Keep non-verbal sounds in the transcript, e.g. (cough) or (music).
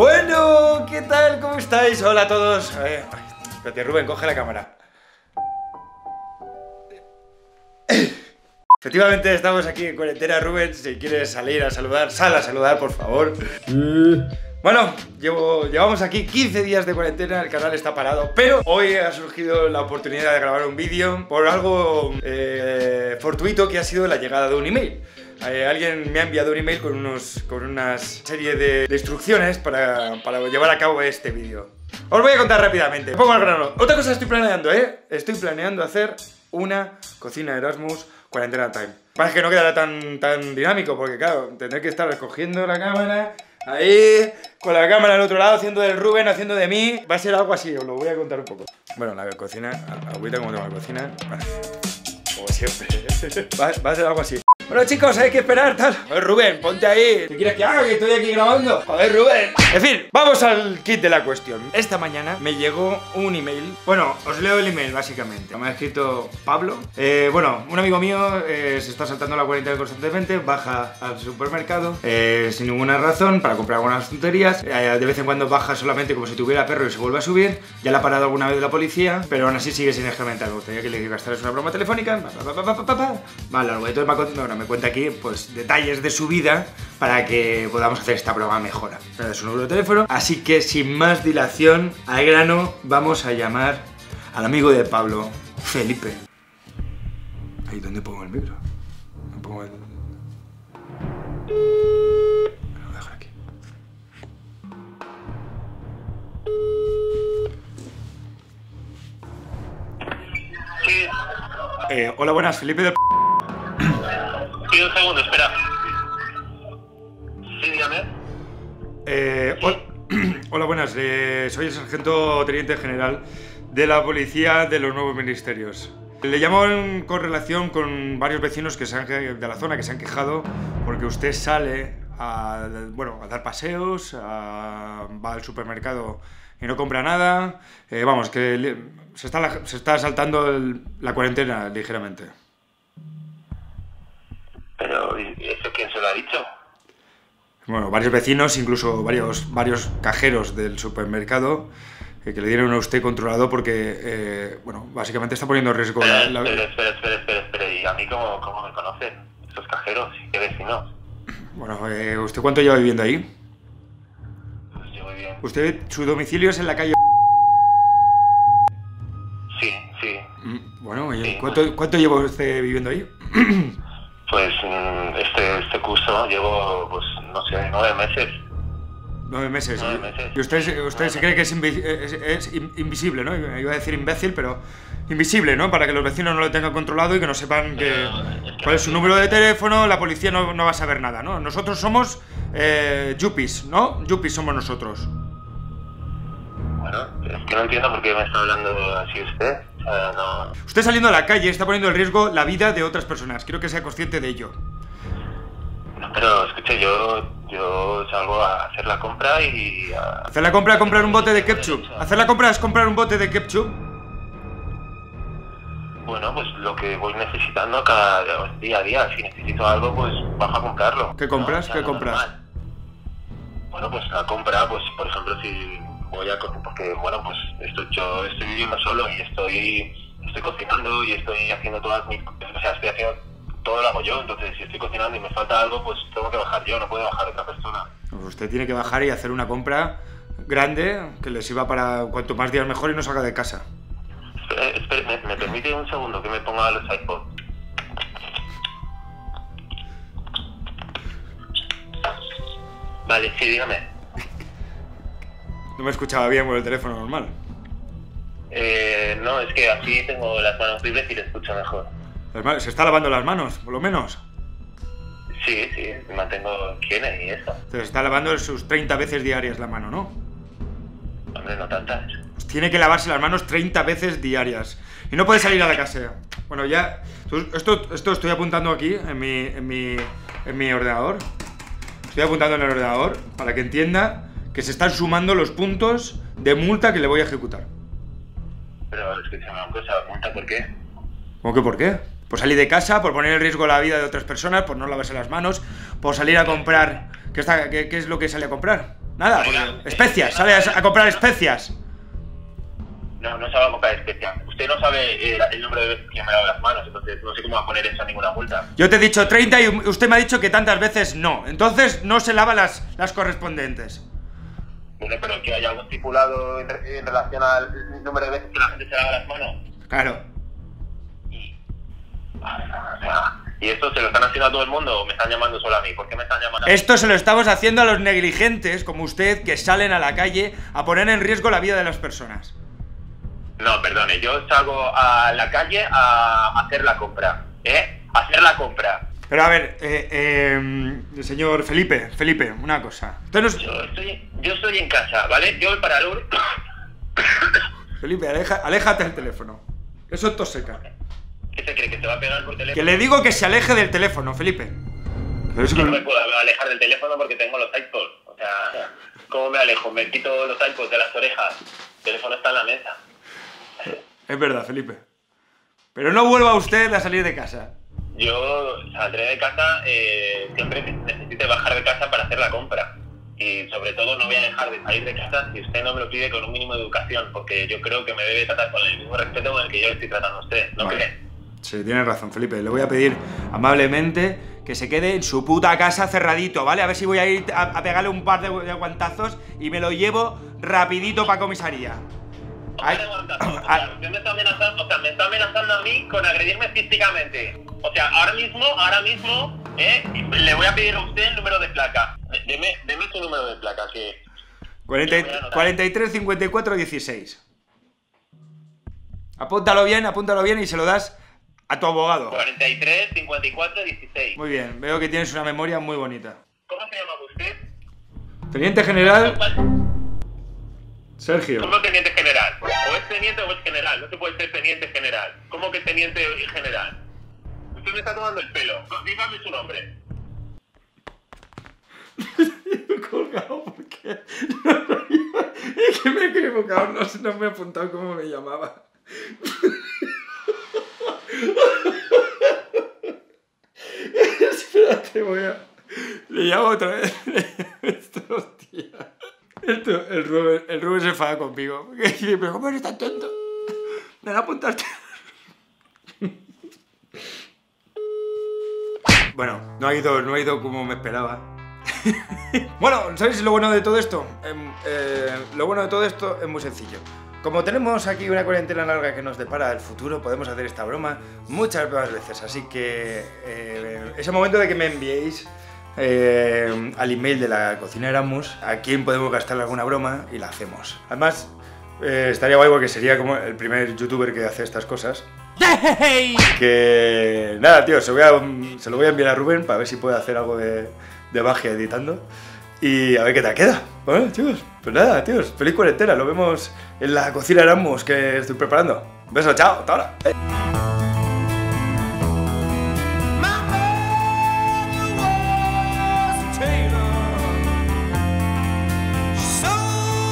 Bueno, ¿qué tal? ¿Cómo estáis? Hola a todos. Espérate, Rubén, coge la cámara. Efectivamente, estamos aquí en cuarentena, Rubén. Si quieres salir a saludar, sal a saludar, por favor. Bueno, llevamos aquí 15 días de cuarentena, el canal está parado, pero hoy ha surgido la oportunidad de grabar un vídeo por algo eh, fortuito que ha sido la llegada de un email. Eh, alguien me ha enviado un email con, unos, con una serie de, de instrucciones para, para llevar a cabo este vídeo. Os voy a contar rápidamente, pongo al grano. Otra cosa estoy planeando, ¿eh? Estoy planeando hacer una cocina Erasmus cuarentena time. Para que no quedará tan, tan dinámico, porque claro, tendré que estar recogiendo la cámara, ahí, con la cámara al otro lado, haciendo del Rubén, haciendo de mí. Va a ser algo así, os lo voy a contar un poco. Bueno, la cocina, agüita como tengo la cocina, (laughs) como siempre. (laughs) Va a ser algo así. Bueno chicos, hay que esperar, tal. Joder, Rubén, ponte ahí. ¿Qué quieres que haga? Que estoy aquí grabando. Joder, Rubén. En fin, vamos al kit de la cuestión. Esta mañana me llegó un email. Bueno, os leo el email básicamente. Me ha escrito Pablo. Eh, bueno, un amigo mío eh, se está saltando la cuarentena constantemente. Baja al supermercado eh, sin ninguna razón para comprar algunas tonterías. Eh, de vez en cuando baja solamente como si tuviera perro y se vuelve a subir. Ya la ha parado alguna vez la policía, pero aún así sigue sin escarmentar. Me gustaría que le gastaras una broma telefónica. Pa, pa, pa, pa, pa, pa. Vale, luego entonces me ha cont- bueno, me cuenta aquí pues detalles de su vida para que podamos hacer esta broma mejora. Me da su número de teléfono. Así que sin más dilación, al grano, vamos a llamar al amigo de Pablo, Felipe. Ahí, ¿dónde pongo el micro? Me pongo el... Lo voy a dejar aquí. Sí, Eh, hola, buenas, Felipe de... sí, un segundo, espera. Sí, dígame. Eh, hol- (clears throat) hola, buenas. eh, soy el sargento teniente general de la policía de los nuevos ministerios. Le llamo en- con relación con varios vecinos que se han, de la zona que se han quejado porque usted sale a, bueno, a dar paseos, a- va al supermercado y no compra nada. Eh, vamos, que le- se, está, se está saltando el- la cuarentena ligeramente. Pero, ¿y eso quién se lo ha dicho? Bueno, varios vecinos, incluso varios, varios cajeros del supermercado eh, que le dieron a usted controlado porque, eh, bueno, básicamente está poniendo en riesgo la... Espera, la- espera, espera, espera, espera, espera. ¿Y a mí cómo, cómo me conocen? Esos cajeros, ¿qué vecinos? Bueno, eh, ¿usted cuánto lleva viviendo ahí? Pues bien. ¿Usted, su domicilio es en la calle... Sí, sí. Mm, Bueno, ¿y Sí. ¿cuánto, ¿cuánto lleva usted viviendo ahí? (clears throat) Pues mm, este, este curso llevo, pues, no sé, nueve meses. Nueve meses. Nueve meses. Y usted, se- usted se cree que es, invi- es- es in- invisible, ¿no? Iba a decir imbécil, pero invisible, ¿no? Para que los vecinos no lo tengan controlado y que no sepan que, Pero, es que cuál es su número de teléfono, la policía no, no va a saber nada, ¿no? Nosotros somos eh, yuppies, ¿no? Yuppies somos nosotros. Bueno, es que no entiendo por qué me está hablando así usted. No... Usted saliendo a la calle está poniendo en riesgo la vida de otras personas. Quiero que sea consciente de ello. no, Pero, escuche, yo, yo salgo a hacer la compra y a... Hacer la compra es comprar un bote de ketchup. Hacer la compra es comprar un bote de ketchup. Bueno, pues lo que voy necesitando cada día a día. Si necesito algo, pues bajo a comprarlo. ¿Qué compras? O sea, ¿Qué compras? normal. Bueno, pues la compra, pues por ejemplo, si voy a... co- Porque, bueno, pues esto, yo estoy viviendo solo y estoy, estoy cocinando y estoy haciendo todas mis... O sea, estoy haciendo... Todo lo hago yo, entonces si estoy cocinando y me falta algo, pues tengo que bajar yo, no puede bajar otra persona. Pues usted tiene que bajar y hacer una compra grande que le sirva para cuanto más días mejor y no salga de casa. Espere, espere, ¿me, me permite un segundo que me ponga los iPods? Vale, sí, dígame. No me escuchaba bien por el teléfono normal. Eh, no, es que así tengo las manos libres y le escucho mejor. Se está lavando las manos, por lo menos. Sí, sí, mantengo higiene y eso. Se está lavando sus 30 veces diarias la mano, ¿no? Hombre, no tantas. Pues tiene que lavarse las manos 30 veces diarias. Y no puede salir a la casa. Bueno, ya... Esto, esto estoy apuntando aquí, en mi, en, mi, en mi ordenador. Estoy apuntando en el ordenador para que entienda que se están sumando los puntos de multa que le voy a ejecutar. Pero escúchame una cosa, multa por qué? ¿Cómo que por qué? Por salir de casa, por poner en riesgo la vida de otras personas, por no lavarse las manos, por salir a comprar. ¿Qué, está, qué, qué es lo que sale a comprar? Nada, especias, sale a, comprar especias. No, no sabe a comprar especias. Usted no sabe eh, el número de veces que me dado las manos, entonces no sé cómo va a poner eso en ninguna multa. Yo te he dicho 30 y usted me ha dicho que tantas veces no. Entonces no se lava las, las correspondientes. Pero que haya algo estipulado en, relación al número de veces que la gente se lava las manos. Claro. Y, ¿Y esto se lo están haciendo a todo el mundo o me están llamando solo a mí? ¿Por qué me están llamando a mí? Esto se lo estamos haciendo a los negligentes, como usted, que salen a la calle a poner en riesgo la vida de las personas. No, perdone, yo salgo a la calle a hacer la compra, ¿eh? A hacer la compra. Pero a ver, eh, eh, señor Felipe, Felipe, una cosa. yo, estoy, yo estoy en casa, ¿vale? Yo voy para el... (coughs) Felipe, aléjate del teléfono. Eso es tos seca. ¿Qué se cree? ¿Que te va a pegar por teléfono? Que le digo que se aleje del teléfono, Felipe. Pero no me puedo alejar del teléfono porque tengo los iPods. O sea, ¿cómo me alejo? Me quito los iPods de las orejas. El teléfono está en la mesa. Es verdad, Felipe. Pero no vuelva usted a salir de casa. Yo saldré de casa eh, siempre que necesite bajar de casa para hacer la compra. Y sobre todo no voy a dejar de salir de casa si usted no me lo pide con un mínimo de educación, porque yo creo que me debe tratar con el mismo respeto con el que yo le estoy tratando a usted, ¿no cree? Sí, tienes razón, Felipe. Le voy a pedir amablemente que se quede en su puta casa cerradito, ¿vale? A ver si voy a ir a, pegarle un par de, guantazos y me lo llevo rapidito para comisaría. Ay, usted me está amenazando, o sea, me está amenazando a mí con agredirme físicamente. O sea, ahora mismo, ahora mismo, ¿eh? le voy a pedir a usted el número de placa. Deme, deme su número de placa, que... 43 54 16. Apúntalo bien, apúntalo bien y se lo das a tu abogado. 43, 54, 16. Muy bien, veo que tienes una memoria muy bonita. ¿Cómo se llama usted? Teniente general. Sergio. ¿Cómo teniente general? O es teniente o es general. No se puede ser teniente general. ¿Cómo que teniente general? Usted me está tomando el pelo. Dígame su nombre. (laughs) colgado porque. es que me he equivocado. No, no me he apuntado cómo me llamaba. (laughs) Espérate, voy a. Le llamo otra vez. (laughs) Esto, hostia. Esto, el Rubén, el Rubén se enfada conmigo. Pero ¿cómo eres tan tonto? Me da apuntarte. Bueno, no ha ido, no ha ido como me esperaba. (laughs) bueno, ¿sabéis lo bueno de todo esto? Em, eh, lo bueno de todo esto es muy sencillo. Como tenemos aquí una cuarentena larga que nos depara el futuro, podemos hacer esta broma muchas más veces. Así que eh, es el momento de que me enviéis eh, al email de la cocina Eramus a quién podemos gastarle alguna broma y la hacemos. Además, eh, estaría guay porque sería como el primer youtuber que hace estas cosas. Que nada, tío, se, lo voy a enviar a Rubén para ver si puede hacer algo de, de magia editando. Y a ver qué te queda. Bueno, chicos, pues nada, tíos, feliz cuarentena. Lo vemos en la cocina Erasmus que estoy preparando. Un beso, chao, hasta ahora.